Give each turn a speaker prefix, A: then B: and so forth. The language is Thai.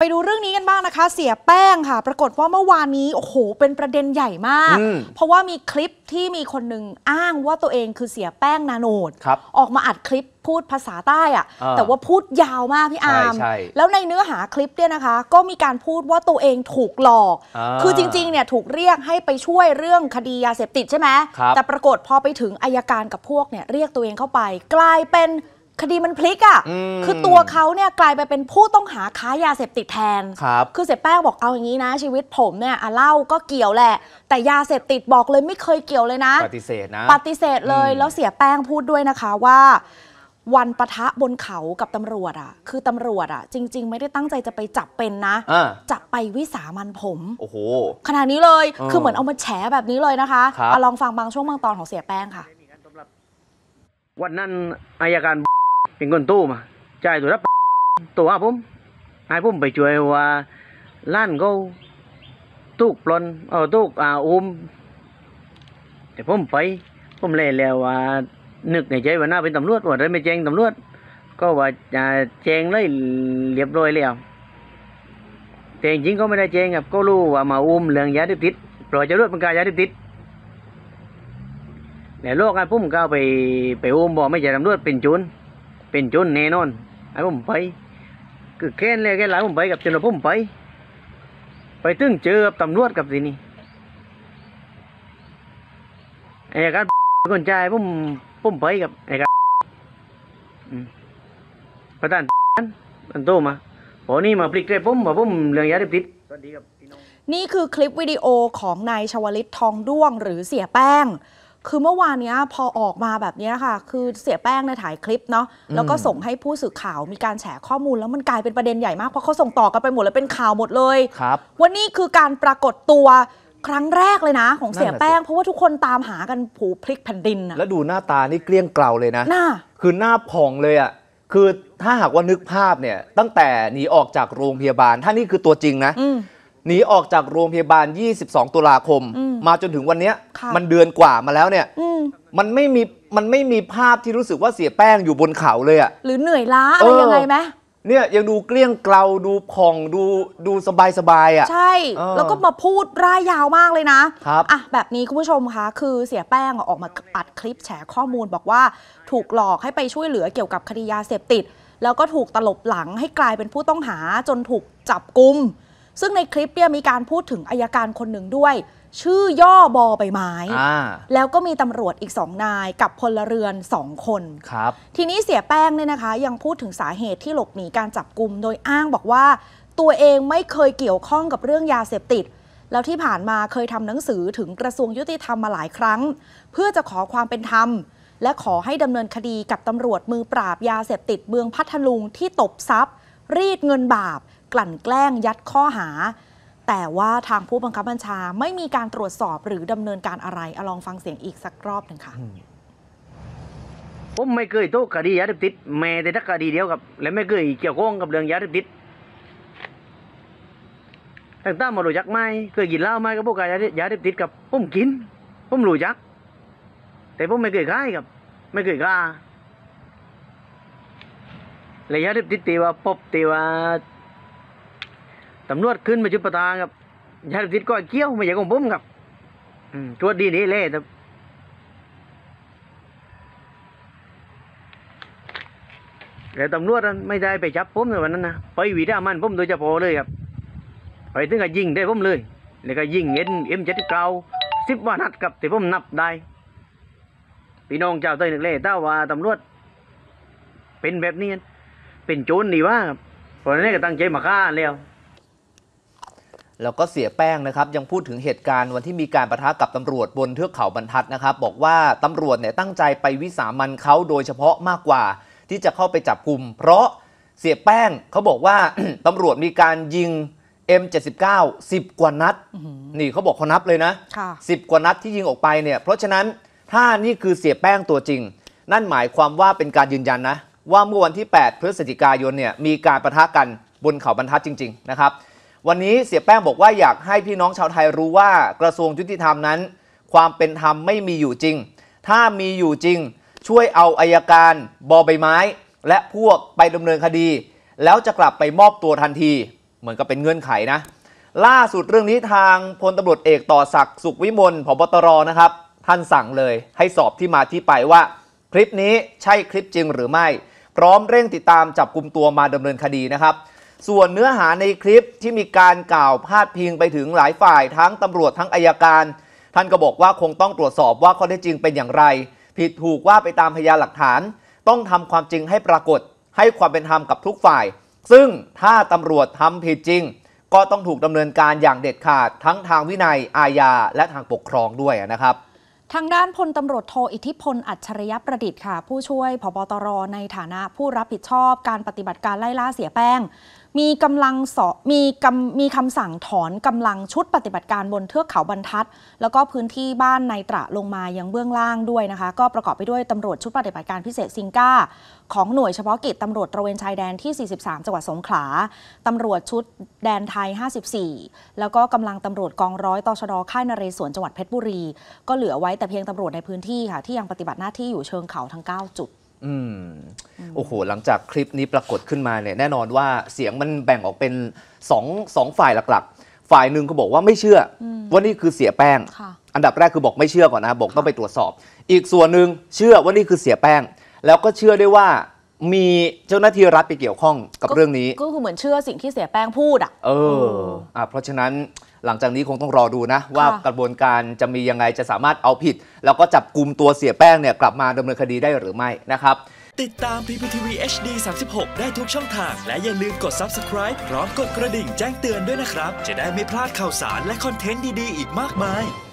A: ไปดูเรื่องนี้กันบ้างนะคะ เสียแป้งค่ะ ปรากฏว่าเมื่อวานนี้โอ้โหเป็นประเด็นใหญ่มาก
B: อืม
A: เพราะว่ามีคลิปที่มีคนหนึ่งอ้างว่าตัวเองคือเสียแป้งนาโนด
B: ครับ
A: ออกมาอัดคลิปพูดภาษาใต้อะ
B: อ่า
A: แต่ว่าพูดยาวมากพี่อาร์ม
B: ใช่ใช่
A: แล้วในเนื้อหาคลิปเนี่ยนะคะ ก็มีการพูดว่าตัวเองถูกหลอก
B: อ่า
A: คือจริงๆเนี่ยถูกเรียกให้ไปช่วยเรื่องคดียาเสพติดใช่ไหม
B: ครับ
A: แต่ปรากฏพอไปถึงอายการกับพวกเนี่ยเรียกตัวเองเข้าไป กลายเป็น คดีมันพลิกอะ่ะ
B: อืม
A: คือตัวเขาเนี่ยกลายไปเป็นผู้ต้องหาค้ายาเสพติดแทน
B: ครับ
A: คือเสียแป้งบอกเอาอย่างนี้นะ ชีวิตผมเนี่ยอะเหล้าก็เกี่ยวแหละ แต่ยาเสพติดบอกเลยไม่เคยเกี่ยวเลยนะ
B: ปฏิเสธนะ
A: ปฏิเสธเลย
B: อืม
A: แล้วเสียแป้งพูดด้วยนะคะว่าวันปะทะบนเขากับตำรวจอะคือตำรวจอะจริง ๆ ไม่ได้ตั้งใจจะไปจับเป็นนะ
B: อ่า
A: จะไปวิสามันผม
B: โอ้โห
A: ขนาดนี้เลย
B: เออ
A: คือเหมือนเอามาแฉแบบนี้เลยนะคะ
B: ครับ
A: เอาลองฟังบางช่วงบางตอนของเสียแป้งค่ะ
C: วันนั้นอายการ เป็นคนตู้มาจ่ายตัวรับตัวผมให้ผมไปช่วยว่าล้านเขาตุกปลนเออตุกอ่าอุ้มแต่ผมไป ผมเลยแล้วว่านึกในใจว่าน่าเป็นตำรวจว่าได้ไม่แจ้งตำรวจ ก็ว่าจะแจ้งเลยเรียบร้อยแล้วแต่จริงๆก็ไม่ได้แจ้งครับก็รู้ว่ามาอุ้มเรื่องยาเสพติดปล่อยจะรวดเป็นการยาเสพติดแล้วโลกไอ้พุ่มก็ไปไปอุ้มบอกไม่ใช่ตำรวจเป็นโจร เป็นโจรแน่นอนไอ้ผมไปคือแค้นเลยแค่หลายผมไปกับจนว่าผมไป ไปตึงเจอกับตำรวจกับสินี่ไอ้การคนใจผมผมไปกับไอ้การประธานมันโตมาพอนี่มาพลิกเลยผมมาผมเรื่องยาเสพติดสวัสดีครับนี่
A: คือคลิปวิดีโอของนายชวลิตทองด้วงหรือเสียแป้ง คือเมื่อวานเนี้ยพอออกมาแบบเนี้ยค่ะ คือเสียแป้งในยถ่ายคลิปเนาะแล้วก็ส่งให้ผู้สื่อข่าวมีการแฉข้อมูล แล้วมันกลายเป็นประเด็นใหญ่มากเพราะเขาส่งต่อกันไปหมดแล้วเป็นข่าวหมดเลย
B: ครับ
A: ว่านี่คือการปรากฏตัวครั้งแรกเลยนะ ของเสีย
B: นั่นน่ะสิ
A: แป้ง เพราะว่าทุกคนตามหากันผูพลิกแผ่นดินอะ
B: แล้วดูหน้าตานี่เกลี้ยงเกลาเลยนะ
A: น่า
B: คือหน้าผ่องเลยอะคือถ้าหากว่านึกภาพเนี่ยตั้งแต่หนีออกจากโรงพยาบาลถ้านี่คือตัวจริงนะ
A: อืม
B: หนีออกจากโรงพยาบาล 22 ตุลาคม
A: อืม
B: มาจนถึงวันเนี้ย
A: ค่ะ
B: มันเดือนกว่ามาแล้วเนี่ย
A: อืม
B: มันไม่มีมันไม่มีภาพที่รู้สึกว่าเสียแป้งอยู่บนเขาเลยอะ
A: หรือเหนื่อยล้าอะไร
B: เออ
A: ยังไงไหม
B: เนี่ยยังดูเกลี้ยงเกลาดูผ่องดูดูสบายสบายๆอะ
A: ใช่
B: เออ
A: แล้วก็มาพูดร่ายยาวมากเลยนะครับอะแบบนี้คุณผู้ชมคะคือเสียแป้งออกมาอัดคลิปแฉข้อมูลบอกว่า ถูกหลอกให้ไปช่วยเหลือเกี่ยวกับคดียาเสพติด แล้วก็ถูกตลบหลังให้กลายเป็นผู้ต้องหาจนถูกจับกุม ซึ่งในคลิปเนี่ยมีการพูดถึงอายการคนหนึ่งด้วย ชื่อย่อบอใบไม้
B: อ่า
A: แล้วก็มีตำรวจอีกสองนายกับพลเรือนสองคน
B: ครับ
A: ทีนี้เสียแป้งเนี่ยนะคะ ยังพูดถึงสาเหตุที่หลบหนีการจับกลุ่มโดยอ้างบอกว่า ตัวเองไม่เคยเกี่ยวข้องกับเรื่องยาเสพติด แล้วที่ผ่านมาเคยทำหนังสือถึงกระทรวงยุติธรรมมาหลายครั้ง เพื่อจะขอความเป็นธรรม และขอให้ดำเนินคดีกับตำรวจมือปราบยาเสพติดเมืองพัทลุงที่ตบทรัพย์ รีดเงินบาป กลั่นแกล้งยัดข้อหา แต่ว่าทางผู้บังคับบัญชาไม่มีการตรวจสอบหรือดำเนินการอะไรอลองฟังเสียงอีกสักรอบหนึ่งค่ะ
C: ผมไม่เคยโตคดียาเสพติดแม้แต่ทักคดีเดียวกับ และไม่เคยเกี่ยวข้องกับเรื่องยาเสพติดตั้งแต่มารู้จักไหมเคยกินเหล้าไหมกับพวกยายาเสพติดกับผมกินผมรู้จัก แต่ผมไม่เคยขายกับ ไม่เคยค้าและยาเสพติดตีว่าพบตีว่า ตำรวจขึ้นมาจุดประทานครับยาเสพติดก็เกี่ยวไม่ใช่ของผมครับอืมตรวจดีนี่เลยแต่แล้วตำรวจอันไม่ได้ไปจับผมในวันนั้นนะไปวิดามันผมโดยเฉพาะเลยครับไปถึงก็ยิงได้ผมเลย แล้วก็ยิงเอ็นเอ็มเจ็ดเก้าสิบว่านัดกับแต่ผมนับได้พี่น้องเจ้าเต้ยนึกเลยถ้าว่าตำรวจ เป็นแบบนี้เป็นโจรดีว่าเพราะฉะนั้นก็ตั้งใจมาฆ่าแล้ว
B: แล้วก็เสียแป้งนะครับยังพูดถึงเหตุการณ์วันที่มีการประทะกับตำรวจบนเทือกเขาบรรทัดนะครับ บอกว่าตำรวจเนี่ยตั้งใจไปวิสามันเขาโดยเฉพาะมากกว่า ที่จะเข้าไปจับกลุ่มเพราะเสียแป้งเขาบอกว่าตำรวจมีการยิง M79 10 กว่านัด นี่เขาบอกเขานับเลยนะ
A: ค่ะ
B: 10 กว่านัดที่ยิงออกไปเนี่ยเพราะฉะนั้นถ้านี่คือเสียแป้งตัวจริง นั่นหมายความว่าเป็นการยืนยันนะ ว่าเมื่อวันที่ 8 พฤศจิกายนเนี่ยมีการประทะกันบนเขาบรรทัดจริง ๆ นะครับ วันนี้เสียแป้งบอกว่าอยากให้พี่น้องชาวไทยรู้ว่ากระทรวงยุติธรรมนั้น ความเป็นธรรมไม่มีอยู่จริง ถ้ามีอยู่จริง ช่วยเอาอายการบอใบไม้ และพวกไปดำเนินคดี แล้วจะกลับไปมอบตัวทันที เหมือนกับเป็นเงื่อนไขนะ ล่าสุดเรื่องนี้ทางพลตำรวจเอกต่อศักดิ์สุขวิมลพบตรนะครับ ท่านสั่งเลยให้สอบที่มาที่ไปว่า คลิปนี้ใช่คลิปจริงหรือไม่ พร้อมเร่งติดตามจับกลุ่มตัวมาดำเนินคดีนะครับ ส่วนเนื้อหาในคลิปที่มีการกล่าวพาดพิงไปถึงหลายฝ่ายทั้งตำรวจทั้งอายการ ท่านก็บอกว่าคงต้องตรวจสอบว่าข้อเท็จจริงเป็นอย่างไร ผิดถูกว่าไปตามพยานหลักฐาน ต้องทำความจริงให้ปรากฏ ให้ความเป็นธรรมกับทุกฝ่าย ซึ่งถ้าตำรวจทำผิดจริง ก็ต้องถูกดำเนินการอย่างเด็ดขาด ทั้งทางวินัยอาญาและทางปกครองด้วยนะครับ
A: ทางด้านพลตำรวจโทอิทธิพลอัจฉริยประดิษฐ์ค่ะ ผู้ช่วยพบตรในฐานะผู้รับผิดชอบการปฏิบัติการไล่ล่าเสียแป้ง มีกำลังสอมีกำมีคำสั่งถอนกำลังชุดปฏิบัติการบนเทือกเขาบรรทัด แล้วก็พื้นที่บ้านในตระลงมายังเบื้องล่างด้วยนะคะ ก็ประกอบไปด้วยตำรวจชุดปฏิบัติการพิเศษซิงก้า ของหน่วยเฉพาะกิจตำรวจตระเวนชายแดนที่ 43 จังหวัดสงขลาตำรวจชุดแดนไทย 54 แล้วก็กำลังตำรวจกองร้อยตชดค่ายนเรศวรจังหวัดเพชรบุรี ก็เหลือไว้แต่เพียงตำรวจในพื้นที่ค่ะที่ยังปฏิบัติหน้าที่อยู่เชิงเขาทั้ง 9 จุด
B: อืมโอ้โหหลังจากคลิปนี้ปรากฏขึ้นมาเนี่ยแน่นอนว่าเสียงมันแบ่งออกเป็นสองสองฝ่ายหลักๆ ฝ่ายหนึ่งก็บอกว่าไม่เชื่ออว่านี่คือเสียแป้ง
A: ค่ะ
B: อันดับแรกคือบอกไม่เชื่อก่อนนะบอกต้องไปตรวจสอบ อีกส่วนหนึ่งเชื่อว่านี่คือเสียแป้ง แล้วก็เชื่อได้ว่ามีเจ้าหน้าที่รัฐไปเกี่ยวข้องกับเรื่องนี้
A: ก็คือเหมือนเชื่อสิ่งที่เสียแป้งพูดอะ
B: เอออะเพราะฉะนั้น หลังจากนี้คงต้องรอดูนะ ว่า
A: ค่ะ
B: กระบวนการจะมียังไงจะสามารถเอาผิด แล้วก็จับกลุ่มตัวเสียแป้งเนี่ยกลับมาดำเนินคดีได้หรือไม่นะครับ
D: ติดตาม PPTV HD 36 ได้ทุกช่องทาง และอย่าลืมกด subscribe พร้อมกดกระดิ่งแจ้งเตือนด้วยนะครับ จะได้ไม่พลาดข่าวสารและคอนเทนต์ดี ๆ อีกมากมาย